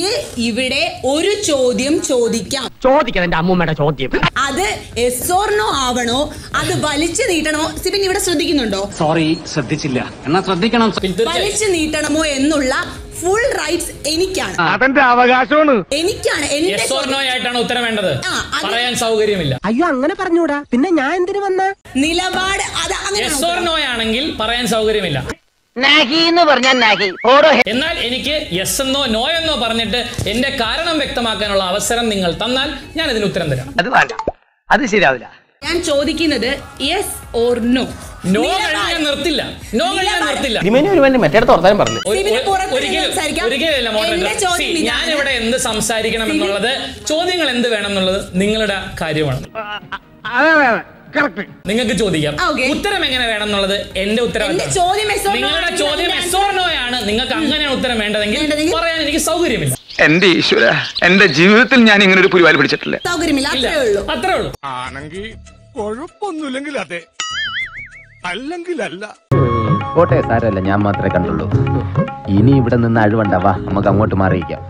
എനിക്ക് ഇവിടെ ഒരു ചോദ്യം ചോദിക്കാം. ചോദിക്കാം എന്റെ അമ്മൂമ്മയുടെ ചോദ്യം. അത് എസോർണോ ആവണോ? അത് വലിച്ചു നീട്ടണോ? സിബിൻ ഇവിടെ ശ്രദ്ധിക്കുന്നുണ്ടോ? സോറി ശ്രദ്ധിച്ചില്ല. എന്നാ ശ്രദ്ധിക്കണം. വലിച്ചു നീട്ടണമോ എന്നുള്ള ഫുൾ റൈറ്റ്സ് എനിക്കാണ്. അതെന്റെ അവകാശമാണ്. എനിക്കാണ്. എന്റെ ഓർ നോ ആയിട്ടാണ് ഉത്തരം വേണ്ടത്. പറയാൻ സൗകര്യമില്ല. അയ്യോ അങ്ങനെ പറഞ്ഞൂടാ. പിന്നെ ഞാൻ എന്തിനു വന്ന? നിലപാട് അത് അങ്ങനെ നോ ആണെങ്കിൽ പറയാൻ സൗകര്യമില്ല. നാഹി എന്ന് പറഞ്ഞാൽ നാഹി. ഓടോ എന്നാൽ എനിക്ക് യെസ് എന്നോ നോ എന്നോ പറഞ്ഞിട്ട് എന്റെ കാരണം വ്യക്തമാക്കാനുള്ള അവസരം നിങ്ങൾ തന്നാൽ ഞാൻ ഇതിന് ഉത്തരം തരാം. അത് വേണ്ട. അത് ശരിയാവില്ല. ഞാൻ ചോദിക്കുന്നത് യെസ് ഓർ നോ നോ കഴിഞ്ഞാൽ ഞാൻ നിർത്തില്ല. നോ കഴിഞ്ഞാൽ നിർത്തില്ല. ഒരിക്കലും. ഞാൻ ഇവിടെ എന്ത് സംസാരിക്കണം എന്നുള്ളത് ചോദ്യങ്ങൾ എന്ത് വേണം എന്നുള്ളത് നിങ്ങളുടെ കാര്യമാണ്. അതെ അതെ കറക്റ്റ് നിങ്ങൾക്ക് ചോദിക്കാം. ഉത്തരം എങ്ങനെ വേണം എന്നുള്ളത്? എന്റെ no നിങ്ങളുടെ ചോദ്യം ആണ്. നിങ്ങൾക്ക് അങ്ങനെയാണ് ഉത്തരം വേണ്ടതെങ്കിൽ പറയാൻ എനിക്ക് സൗകര്യമില്ല. എന്റെ ഈശ്വര എന്റെ ജീവിതത്തിൽ ഞാൻ ഇങ്ങനെ ഒരു പുരിവാലി പിടിച്ചിട്ടില്ല. സൗകര്യമില്ല അത്രേ ഉള്ളൂ. അത്രേ ഉള്ളൂ. ആണെങ്കിൽ കുഴപ്പമൊന്നുമില്ലെങ്കിൽ അതെ. അല്ലെങ്കിൽ അല്ല പോട്ടെ സാരല്ല ഞാൻ മാത്രമേ കണ്ടുള്ളൂ. ഇനി ഇവിടെ നിന്ന് അഴിവണ്ടാവാ നമുക്ക് അങ്ങോട്ട് മാറിയിക്കാം.